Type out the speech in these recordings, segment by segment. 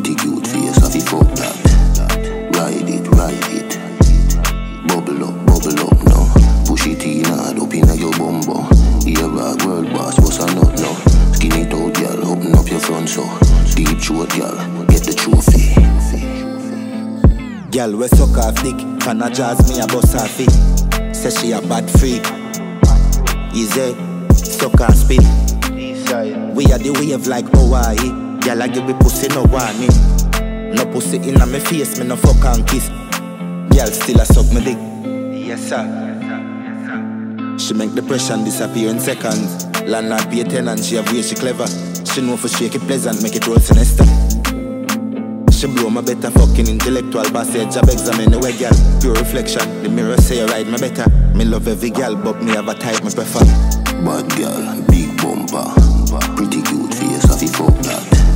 girl, big. Pretty cute face, have you fuck that? Ride it, ride it. Bubble up, bubble up now. Push it in hard up inna your bumbo. Here a world boss, what's a nut now? Skin it out, girl, open up your front so. Deep throat, girl, get the trophy. Girl, we suck off dick. Fan a jazz, me a bust off it. Say she a bad freak. Easy, suck and spit. We are the wave like Hawaii. Girl, I give me pussy no warning. No pussy inna me face, me no fuck and kiss. Girl, still a suck me dick. Yes sir. She make depression disappear in seconds. Landlord pay tenant, she have way she clever. She know for shake it pleasant, make it roll sinister. She blow my better fucking intellectual passage. Job examine the way, girl. Pure reflection. The mirror say I ride my better. Me love every girl, but me have a type me prefer. Bad girl, big bumper. Pretty cute face, have you fuck that?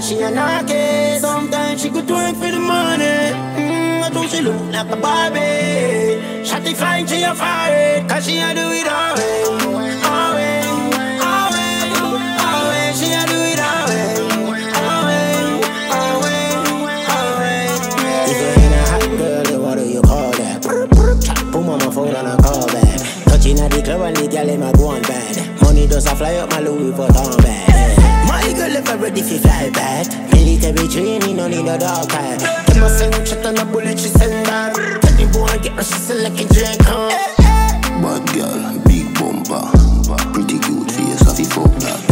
Girl, she a knocky Sometimes she could twerk for the money. Mm, I think she look like a Barbie. Shotty flying to your fire. Cause she a do it all way I call back Touching at the club and the girl in my go on bad Money does a fly up my Louis Vuitton bag my girl ever ready fi fly back Military training, no need no dog tag Get my send shot on a bullet, she send back Tell the boy get her, she like a drink, huh? Bad girl, big bumper. Pretty cute face, have you fuck that?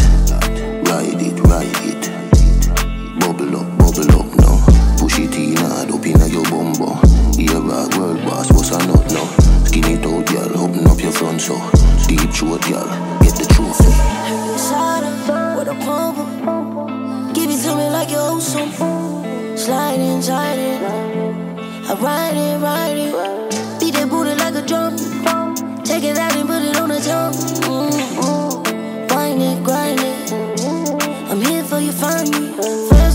Slide in. I ride it, ride it. Beat that booty like a drum. Take it out and put it on the tongue. Mm-hmm. Wind it, grind it. I'm here for you. First,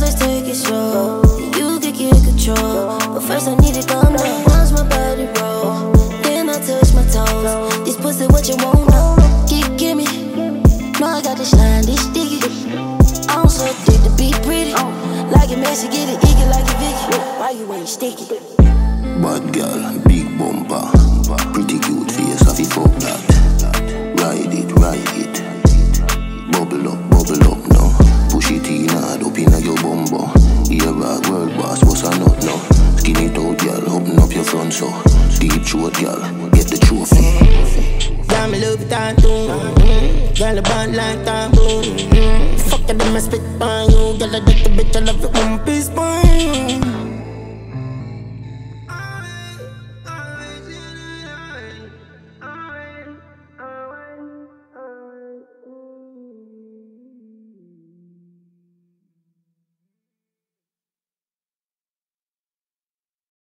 let's take it slow. You can get control. But first, I need to calm down. Watch my body. Bumper. Pretty cute face, have you fuck that? Ride it, ride it. Bubble up, bubble up now. Push it in hard up inna your bumbo. Here a world boss, what's a nut now? Skin it out, girl, open up your front so. Deep throat, girl, get the trophy. Got me Louis Vuitton too mm-hmm. Girl, a band like taboo mm-hmm. Fuck it, them I spit on you Girl, I get the bitch, I love it one piece, boy